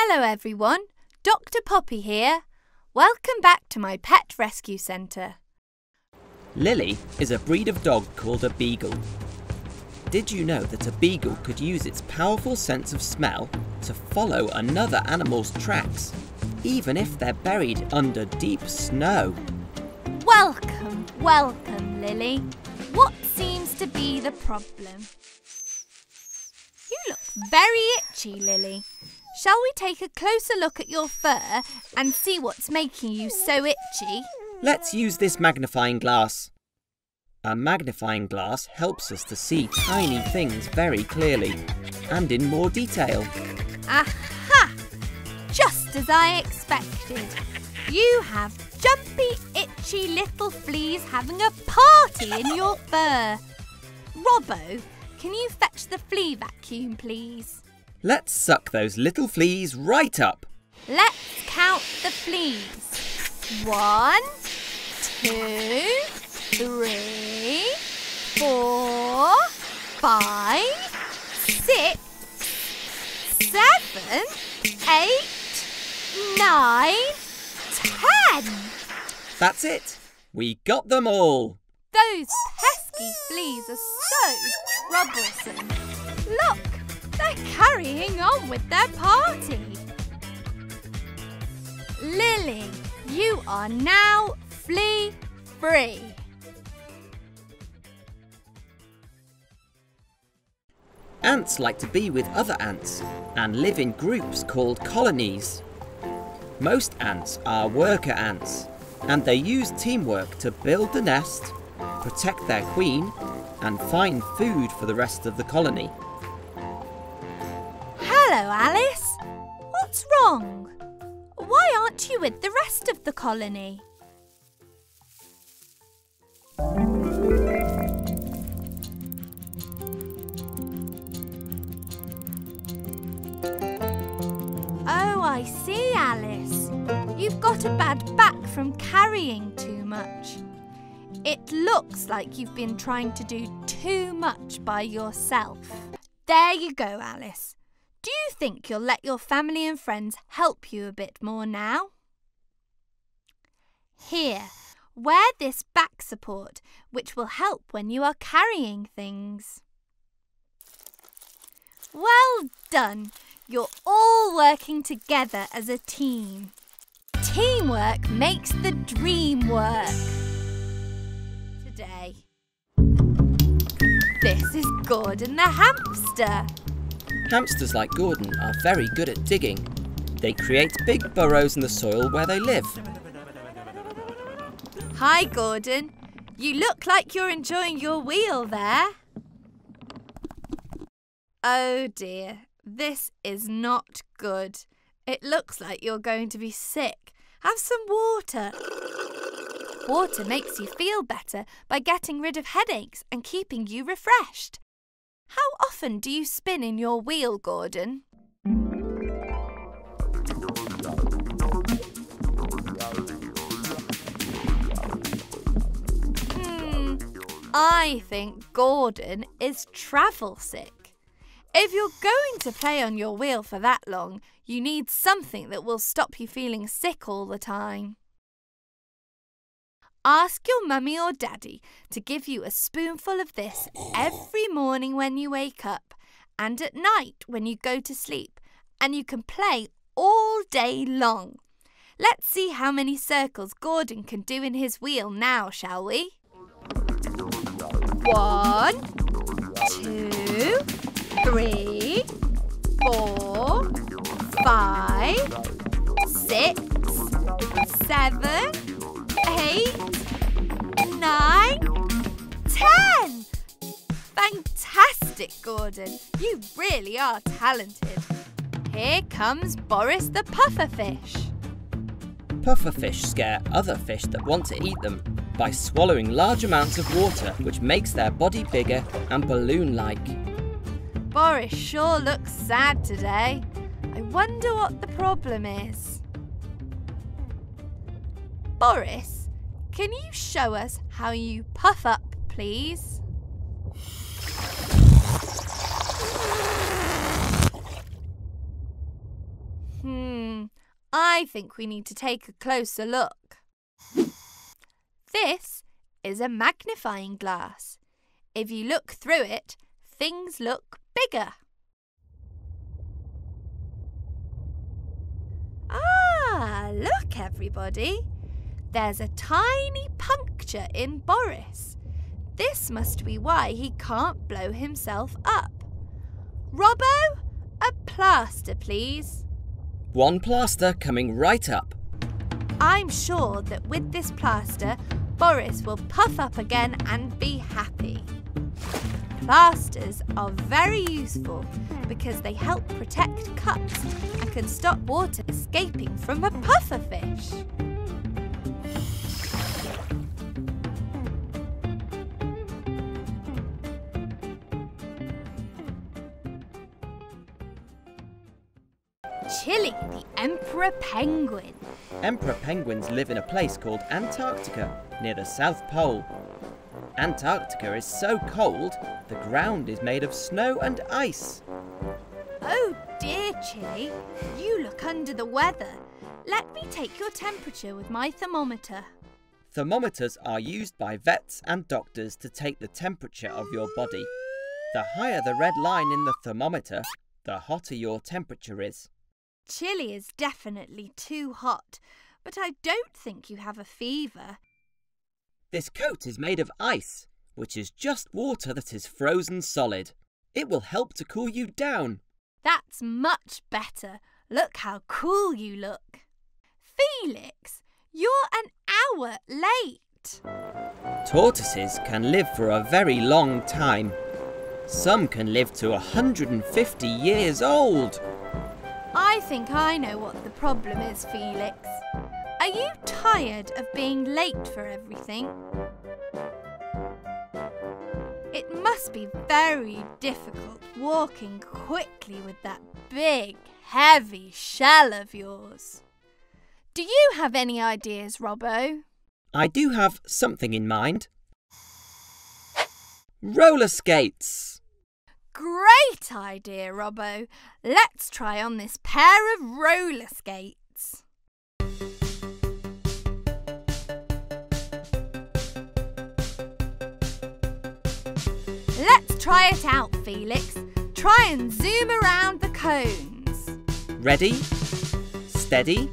Hello, everyone. Dr. Poppy here. Welcome back to my pet rescue centre. Lilly is a breed of dog called a beagle. Did you know that a beagle could use its powerful sense of smell to follow another animal's tracks, even if they're buried under deep snow? Welcome, welcome, Lilly. What seems to be the problem? You look very itchy, Lilly. Shall we take a closer look at your fur and see what's making you so itchy? Let's use this magnifying glass. A magnifying glass helps us to see tiny things very clearly and in more detail. Aha! Just as I expected. You have jumpy, itchy little fleas having a party in your fur. Robbo, can you fetch the flea vacuum, please? Let's suck those little fleas right up. Let's count the fleas. One, two, three, four, five, six, seven, eight, nine, ten. That's it. We got them all. Those pesky fleas are so troublesome. Look, they're carrying on with their party. Lilly, you are now flea free. Ants like to be with other ants and live in groups called colonies. Most ants are worker ants and they use teamwork to build the nest, protect their queen, and find food for the rest of the colony. Hello, Alice. What's wrong? Why aren't you with the rest of the colony? Oh, I see, Alice. You've got a bad back from carrying too much. It looks like you've been trying to do too much by yourself. There you go, Alice. Do you think you'll let your family and friends help you a bit more now? Here, wear this back support, which will help when you are carrying things. Well done! You're all working together as a team. Teamwork makes the dream work. Today. This is Gordon the hamster. Hamsters like Gordon are very good at digging. They create big burrows in the soil where they live. Hi, Gordon. You look like you're enjoying your wheel there. Oh dear, this is not good. It looks like you're going to be sick. Have some water. Water makes you feel better by getting rid of headaches and keeping you refreshed. How often do you spin in your wheel, Gordon? Hmm, I think Gordon is travel sick. If you're going to play on your wheel for that long, you need something that will stop you feeling sick all the time. Ask your mummy or daddy to give you a spoonful of this every morning when you wake up and at night when you go to sleep, and you can play all day long. Let's see how many circles Gordon can do in his wheel now, shall we? One, two, three, four, five, six, seven, eight, nine, ten. Fantastic, Gordon. You really are talented. Here comes Boris the pufferfish. Pufferfish scare other fish that want to eat them by swallowing large amounts of water, which makes their body bigger and balloon like. Boris sure looks sad today. I wonder what the problem is. Boris, can you show us how you puff up, please? Hmm, I think we need to take a closer look. This is a magnifying glass. If you look through it, things look bigger. Ah, look everybody. There's a tiny puncture in Boris. This must be why he can't blow himself up. Robbo, a plaster please. One plaster coming right up. I'm sure that with this plaster, Boris will puff up again and be happy. Plasters are very useful because they help protect cuts and can stop water escaping from a pufferfish. Chilly, the emperor penguin. Emperor penguins live in a place called Antarctica, near the South Pole. Antarctica is so cold, the ground is made of snow and ice. Oh dear, Chilly, you look under the weather. Let me take your temperature with my thermometer. Thermometers are used by vets and doctors to take the temperature of your body. The higher the red line in the thermometer, the hotter your temperature is. Chilly is definitely too hot, but I don't think you have a fever. This coat is made of ice, which is just water that is frozen solid. It will help to cool you down. That's much better. Look how cool you look. Felix, you're an hour late. Tortoises can live for a very long time. Some can live to 150 years old. Think I know what the problem is, Felix. Are you tired of being late for everything? It must be very difficult walking quickly with that big, heavy shell of yours. Do you have any ideas, Robbo? I do have something in mind. Roller skates! Great idea, Robbo. Let's try on this pair of roller skates. Let's try it out, Felix. Try and zoom around the cones. Ready? Steady?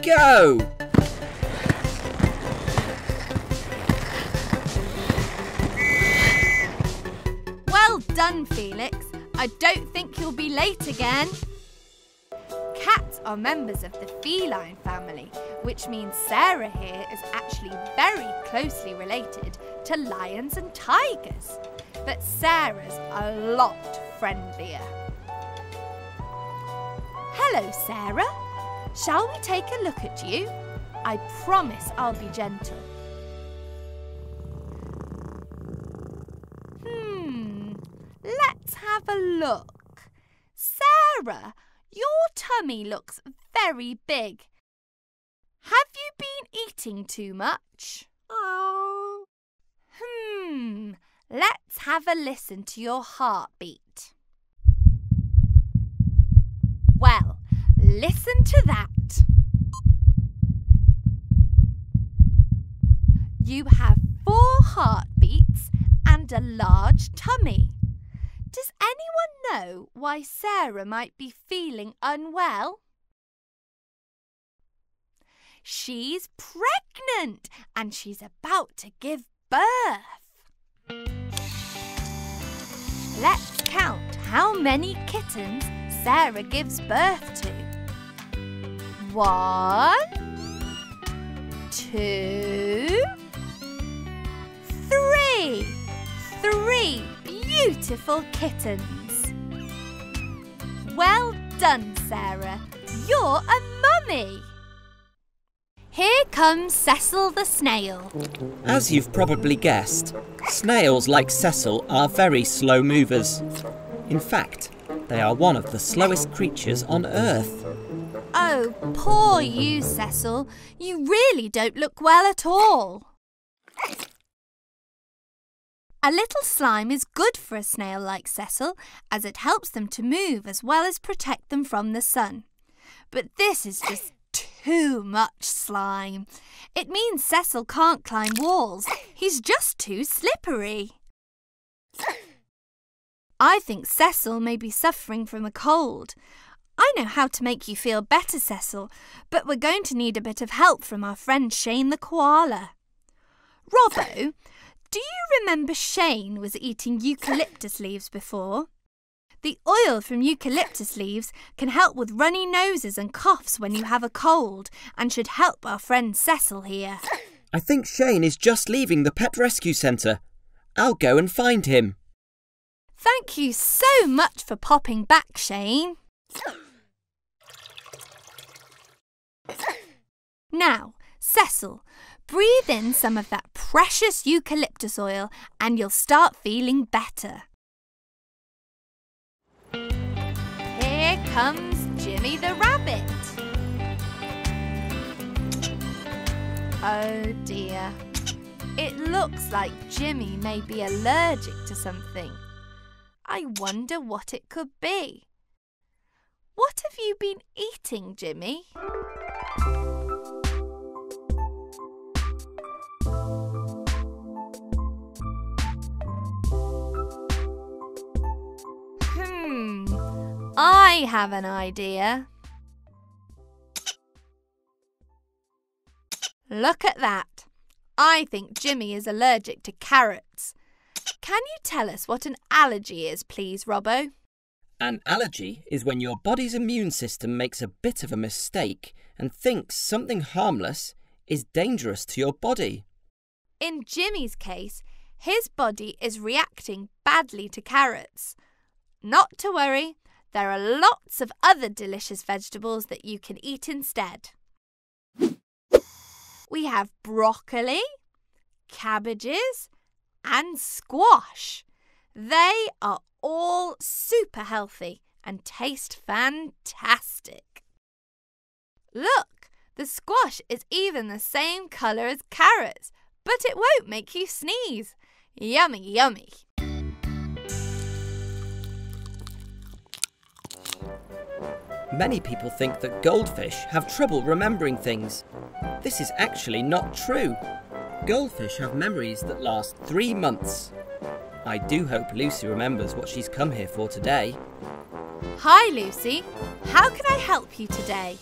Go! Done, Felix. I don't think you'll be late again. Cats are members of the feline family, which means Sarah here is actually very closely related to lions and tigers. But Sarah's a lot friendlier. Hello, Sarah. Shall we take a look at you? I promise I'll be gentle. Your tummy looks very big. Have you been eating too much? Oh. Hmm, let's have a listen to your heartbeat. Well, listen to that. You have four heartbeats and a large tummy. Does anyone know why Sarah might be feeling unwell? She's pregnant and she's about to give birth. Let's count how many kittens Sarah gives birth to. One, two, three. Three beautiful kittens. Well done, Sarah. You're a mummy. Here comes Cecil the snail. As you've probably guessed, snails like Cecil are very slow movers. In fact, they are one of the slowest creatures on Earth. Oh, poor you, Cecil. You really don't look well at all. A little slime is good for a snail like Cecil as it helps them to move as well as protect them from the sun. but this is just too much slime. It means Cecil can't climb walls. He's just too slippery. I think Cecil may be suffering from a cold. I know how to make you feel better, Cecil, but we're going to need a bit of help from our friend Shane the koala. Robbo, do you remember Shane was eating eucalyptus leaves before? The oil from eucalyptus leaves can help with runny noses and coughs when you have a cold and should help our friend Cecil here. I think Shane is just leaving the pet rescue centre. I'll go and find him. Thank you so much for popping back, Shane. Now, Cecil, breathe in some of that precious eucalyptus oil and you'll start feeling better. Here comes Jimmy the rabbit. Oh dear. It looks like Jimmy may be allergic to something. I wonder what it could be. What have you been eating, Jimmy? Hmm, I have an idea. Look at that. I think Jimmy is allergic to carrots. Can you tell us what an allergy is, please, Robbo? An allergy is when your body's immune system makes a bit of a mistake and thinks something harmless is dangerous to your body. In Jimmy's case, his body is reacting badly to carrots. Not to worry, there are lots of other delicious vegetables that you can eat instead. We have broccoli, cabbages, and squash. They are all super healthy and taste fantastic. Look, the squash is even the same colour as carrots, but it won't make you sneeze. Yummy, yummy. Many people think that goldfish have trouble remembering things. This is actually not true. Goldfish have memories that last three months. I do hope Lucy remembers what she's come here for today. Hi, Lucy. How can I help you today?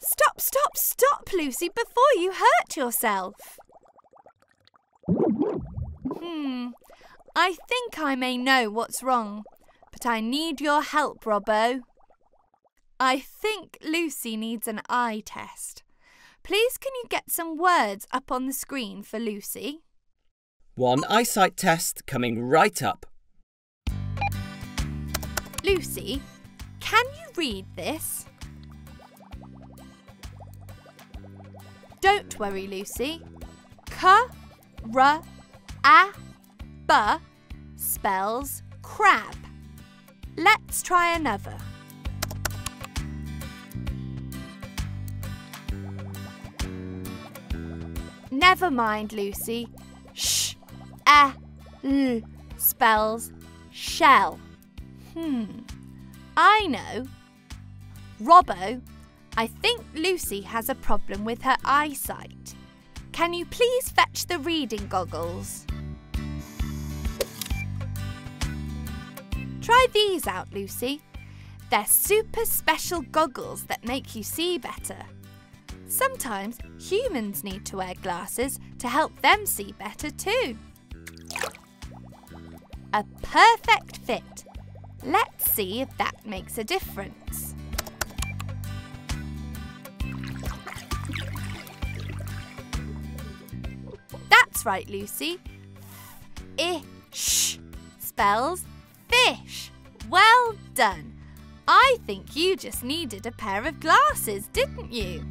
Stop, stop, stop, Lucy, before you hurt yourself. Hmm, I think I may know what's wrong, I need your help, Robbo. I think Lucy needs an eye test. Please can you get some words up on the screen for Lucy? One eyesight test coming right up. Lucy, can you read this? Don't worry, Lucy. K r a b spells crab. Let's try another. Never mind, Lucy. Sh, a, l spells shell. Hmm, I know. Robbo, I think Lucy has a problem with her eyesight. Can you please fetch the reading goggles? Try these out, Lucy. They're super special goggles that make you see better. Sometimes humans need to wear glasses to help them see better too. A perfect fit. Let's see if that makes a difference. That's right, Lucy. Ish spells fish. Well done. I think you just needed a pair of glasses, didn't you?